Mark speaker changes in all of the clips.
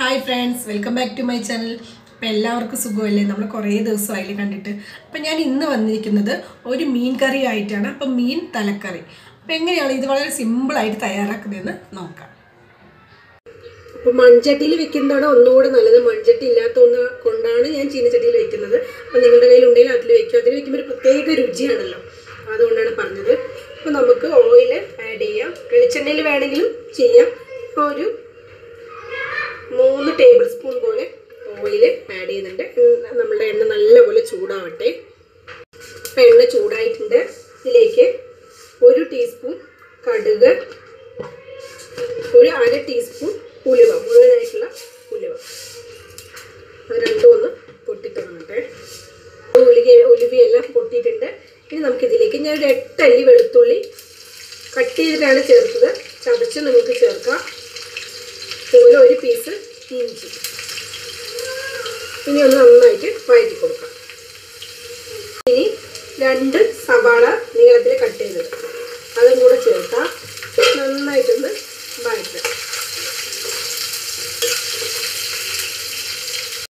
Speaker 1: Hi friends welcome back to my channel അപ്പം എല്ലാവർക്കും സുഖമല്ലേ? നമ്മൾ കുറേ ദിവസമായില്ലേ കണ്ടിട്ട്. അപ്പം ഞാൻ ഇന്ന് വന്നിരിക്കുന്നത് ഒരു മീൻ കറി ആയിട്ടാണ്. അപ്പം മീൻ തലക്കറി. അപ്പം എങ്ങനെയാണ് ഇത് വളരെ സിമ്പിളായിട്ട് തയ്യാറാക്കുന്നതെന്ന് നോക്കാം.
Speaker 2: അപ്പോൾ മൺചട്ടിയിൽ വെക്കുന്നതാണ് ഒന്നുകൂടെ നല്ലത്. മൺചട്ടി ഇല്ലാത്തതുകൊണ്ട് കൊണ്ടാണ് ഞാൻ ചീനച്ചട്ടിയിൽ വെക്കുന്നത്. അപ്പം നിങ്ങളുടെ കയ്യിൽ ഉണ്ടെങ്കിൽ അതിൽ വെക്കും. അതിൽ വെക്കുമ്പോൾ ഒരു പ്രത്യേക രുചിയാണല്ലോ. അതുകൊണ്ടാണ് പറഞ്ഞത്. അപ്പോൾ നമുക്ക് ഓയിൽ ആഡ് ചെയ്യാം. വെളിച്ചെണ്ണയിൽ വേണമെങ്കിലും ചെയ്യാം. ഇപ്പോൾ ഒരു മൂന്ന് ടേബിൾ സ്പൂൺ പോലെ ഓയിൽ ആഡ് ചെയ്യുന്നുണ്ട്. നമ്മളുടെ എണ്ണ നല്ലപോലെ ചൂടാവട്ടെ. അപ്പം എണ്ണ ചൂടായിട്ടുണ്ട്. ഇതിലേക്ക് ഒരു ടീസ്പൂൺ കടുക് ഒരു അര ടീസ്പൂൺ ഉലുവ മുഴുവനായിട്ടുള്ള ഉലുവ. അത് രണ്ടും ഒന്ന് പൊട്ടിത്തുടങ്ങട്ടെ ഉലുക ഉലുവയെല്ലാം പൊട്ടിയിട്ടുണ്ട്. ഇനി നമുക്കിതിലേക്ക് ഞാൻ എട്ടല്ലി വെളുത്തുള്ളി കട്ട് ചെയ്തിട്ടാണ് ചേർത്തത്. ചതച്ച് നിങ്ങൾക്ക് ചേർക്കാം. അതുപോലെ ഒരു പീസ് ഇഞ്ചി. ഇനി ഒന്ന് നന്നായിട്ട് വഴറ്റി കൊടുക്കാം. ഇനി രണ്ട് സവാള നീളത്തിൽ കട്ട് ചെയ്തത് അതും കൂടെ ചേർക്കാം നന്നായിട്ടൊന്ന് വഴറ്റാം.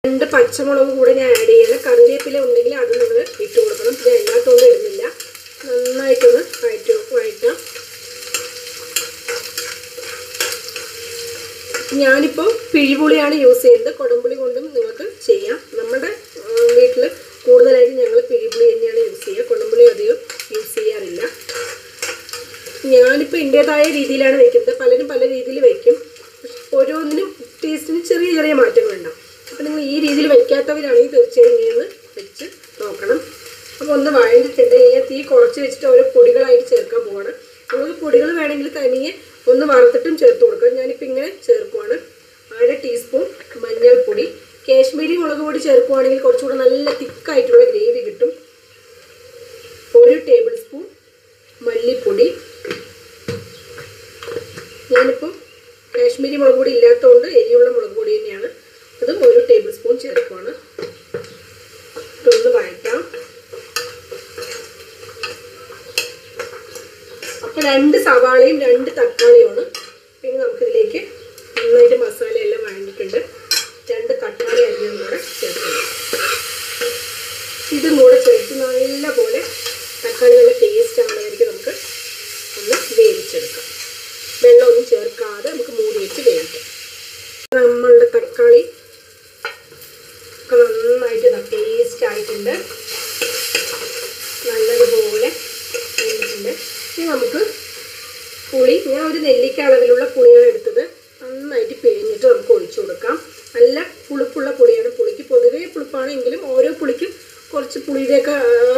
Speaker 2: രണ്ട് പച്ചമുളക് കൂടെ ഞാൻ ആഡ് ചെയ്യണം. കറിവേപ്പില ഉണ്ടെങ്കിൽ അത് നിങ്ങൾ ഇട്ട് കൊടുക്കണം. പിന്നെ എല്ലാത്തൊന്നും ഇടുന്നില്ല. നന്നായിട്ടൊന്ന് വഴറ്റി വഴറ്റാം ഞാനിപ്പോൾ പിഴിപുളിയാണ് യൂസ് ചെയ്യുന്നത്. കൊടംപുളി കൊണ്ടും നിങ്ങൾക്ക് ചെയ്യാം. നമ്മുടെ വീട്ടിൽ കൂടുതലായിട്ട് ഞങ്ങൾ പിഴിപുളി തന്നെയാണ് യൂസ് ചെയ്യുക. കൊടംപുളി അധികം യൂസ് ചെയ്യാറില്ല. ഞാനിപ്പോൾ എന്റേതായ രീതിയിലാണ് വെക്കുന്നത്. പലരും പല രീതിയിൽ വയ്ക്കും ഓരോന്നിനും ടേസ്റ്റിന് ചെറിയ ചെറിയ മാറ്റങ്ങൾ ഉണ്ടാവും. അപ്പോൾ നിങ്ങൾ ഈ രീതിയിൽ വയ്ക്കാത്തവരാണെങ്കിൽ തീർച്ചയായും വെച്ച് നോക്കണം. അപ്പോൾ ഒന്ന് വഴണ്ടിട്ടുണ്ട് ഈ തീ കുറച്ച് വെച്ചിട്ട് ഓരോ പൊടികളായിട്ട് ചേർക്കാൻ പോവാണ്. നമുക്ക് പൊടികൾ വേണമെങ്കിൽ തനിയെ ഒന്ന് വറുത്തിട്ടും ചേർത്ത് കൊടുക്കാം. ഞാനിപ്പോൾ ഇങ്ങനെ ചേർക്കുവാണ്. അര ടീസ്പൂൺ മഞ്ഞൾപ്പൊടി. കാശ്മീരി മുളക് പൊടി ചേർക്കുവാണെങ്കിൽ കുറച്ചുകൂടെ നല്ല തിക്കായിട്ടുള്ള ഗ്രേവി കിട്ടും. ഒരു ടേബിൾ സ്പൂൺ മല്ലിപ്പൊടി. ഞാനിപ്പോൾ കാശ്മീരി മുളക് പൊടി ഇല്ലാത്തതുകൊണ്ട് എരിയുള്ള മുളക് പൊടി തന്നെയാണ്. അതും ഒരു ടേബിൾ സ്പൂൺ ചേർക്കുവാണ് ഇതൊന്ന് വഴറ്റാം അപ്പോൾ രണ്ട് സവാളയും രണ്ട് തക്കാളിയുമാണ്. പിന്നെ നമുക്കിതിലേക്ക് നന്നായിട്ട് മസാലയെല്ലാം വാങ്ങിയിട്ടുണ്ട് രണ്ട് തക്കാളി അരിഞ്ഞും കൂടെ ചേർക്കണം ഇതും കൂടെ ചേർത്ത് നല്ലപോലെ തക്കാളി നല്ല ടേസ്റ്റ് ആകുന്നതായിരിക്കും നമുക്ക് ഒന്ന് വേവിച്ചെടുക്കാം. വെള്ളമൊന്നും ചേർക്കാതെ നമുക്ക് മൂടി വെച്ച് വേവിക്കാം. നമ്മളുടെ തക്കാളി ഒക്കെ നന്നായിട്ട് ടേസ്റ്റ് ആയിട്ടുണ്ട് നല്ലതുപോലെ വെന്തിട്ടുണ്ട് ഇനി നമുക്ക് പുളി ഞാൻ ഒരു നെല്ലിക്ക അളവിലുള്ള പുളിയാണ് എടുത്തത്. നന്നായിട്ട് പിഴിഞ്ഞിട്ട് നമുക്ക് ഒഴിച്ചു കൊടുക്കാം. നല്ല പുളിപ്പുള്ള പുളിയാണ്. പുളിക്ക് പൊതുവേ പുളിപ്പാണെങ്കിലും ഓരോ പുളിക്കും കുറച്ച് പുളിയുടെയൊക്കെ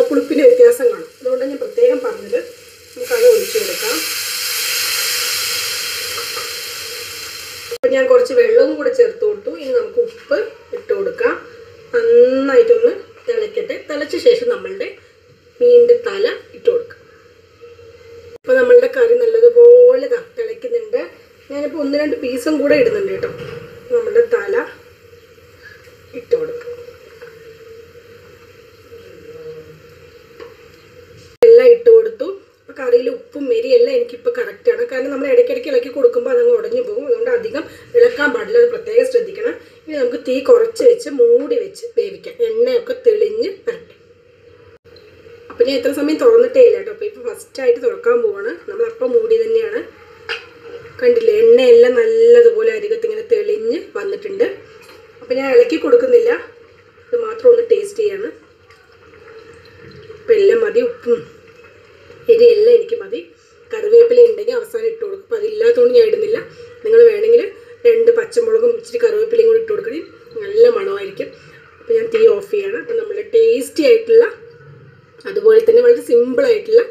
Speaker 2: പുളിപ്പിന് വ്യത്യാസം കാണും അതുകൊണ്ടാണ് ഞാൻ പ്രത്യേകം പറഞ്ഞത് നമുക്കത് ഒഴിച്ചു കൊടുക്കാം അപ്പോൾ ഞാൻ കുറച്ച് വെള്ളവും കൂടെ ചേർത്ത് കൊടുത്തു ഇനി നമുക്ക് ഉപ്പ് ഇട്ട് കൊടുക്കാം നന്നായിട്ടൊന്ന് തിളയ്ക്കട്ടെ തിളച്ച ശേഷം നമ്മളുടെ മീനിന്റെ തല ഇട്ട് കൊടുക്കാം അപ്പോൾ നമ്മളുടെ കറി ദാ തിളയ്ക്കുന്നുണ്ട് ഞാനിപ്പോൾ ഒന്ന് രണ്ട് പീസും കൂടെ ഇടുന്നുണ്ട് കേട്ടോ. നമ്മുടെ തല ഇട്ട് കൊടുക്കും. എല്ലാം ഇട്ട് കൊടുത്തു. അപ്പോൾ കറിയിൽ ഉപ്പും മെരി എല്ലാം എനിക്കിപ്പോൾ കറക്റ്റാണ് കാരണം നമ്മൾ ഇടയ്ക്കിടയ്ക്ക് ഇളക്കി കൊടുക്കുമ്പോൾ അതങ്ങ് ഉടഞ്ഞു പോകും. അതുകൊണ്ട് അധികം ഇളക്കാൻ പാടില്ല. അത് പ്രത്യേകം ശ്രദ്ധിക്കണം. ഇനി നമുക്ക് തീ കുറച്ച് വെച്ച് മൂടി വെച്ച് വേവിക്കാം. എണ്ണയൊക്കെ തെളിഞ്ഞ് ഞാൻ എത്ര സമയം തുറന്നിട്ടേ ഇല്ല കേട്ടോ അപ്പോൾ ഇപ്പോൾ ഫസ്റ്റായിട്ട് തുറക്കാൻ പോവാണ്. നമ്മൾ അപ്പം മൂടി തന്നെയാണ്. കണ്ടില്ലേ എണ്ണയെല്ലാം നല്ലതുപോലെ അരികത്ത് ഇങ്ങനെ തെളിഞ്ഞ് വന്നിട്ടുണ്ട്. അപ്പം ഞാൻ ഇളക്കി കൊടുക്കുന്നില്ല. ഇത് മാത്രം ഒന്ന് ടേസ്റ്റ് ചെയ്യാണ്. അപ്പം എല്ലാം മതി. ഉപ്പും എരി എല്ലാം എനിക്ക് മതി. കറിവേപ്പില ഉണ്ടെങ്കിൽ അവസാനം ഇട്ട് കൊടുക്കും. അപ്പം അതില്ലാത്തതുകൊണ്ട് ഞാൻ ഇടുന്നില്ല. നിങ്ങൾ വേണമെങ്കിൽ രണ്ട് പച്ചമുളകും ഇച്ചിരി കറിവേപ്പിലയും കൂടി ഇട്ട് കൊടുക്കണേ. നല്ല മണമായിരിക്കും. അപ്പോൾ ഞാൻ തീ ഓഫ് ചെയ്യാണ് അപ്പോൾ നമ്മുടെ ടേസ്റ്റി ആയിട്ടുള്ള അതുപോലെ തന്നെ വളരെ സിമ്പിളായിട്ടുള്ള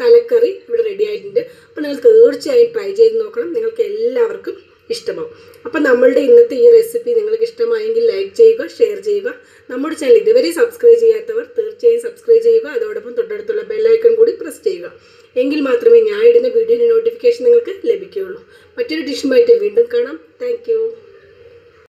Speaker 2: തലക്കറി ഇവിടെ റെഡി ആയിട്ടുണ്ട്. അപ്പോൾ നിങ്ങൾ തീർച്ചയായും ട്രൈ ചെയ്ത് നോക്കണം. നിങ്ങൾക്ക് എല്ലാവർക്കും ഇഷ്ടമാവും. അപ്പോൾ നമ്മളുടെ ഇന്നത്തെ ഈ റെസിപ്പി നിങ്ങൾക്ക് ഇഷ്ടമായെങ്കിൽ ലൈക്ക് ചെയ്യുക ഷെയർ ചെയ്യുക. നമ്മുടെ ചാനൽ ഇതുവരെ സബ്സ്ക്രൈബ് ചെയ്യാത്തവർ തീർച്ചയായും സബ്സ്ക്രൈബ് ചെയ്യുക. അതോടൊപ്പം തൊട്ടടുത്തുള്ള ബെല്ലൈക്കൺ കൂടി പ്രസ് ചെയ്യുക. എങ്കിൽ മാത്രമേ ഞാൻ ഇടുന്ന വീഡിയോയുടെ നോട്ടിഫിക്കേഷൻ നിങ്ങൾക്ക് ലഭിക്കുകയുള്ളൂ. മറ്റൊരു ഡിഷുമായിട്ട് വീണ്ടും കാണാം. താങ്ക്